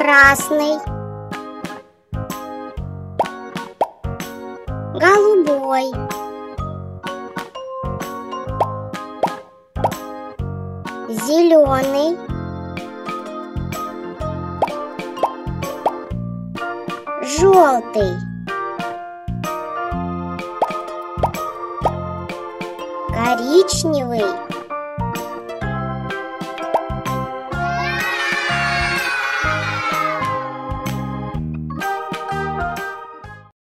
красный, голубой, зеленый, желтый, коричневый,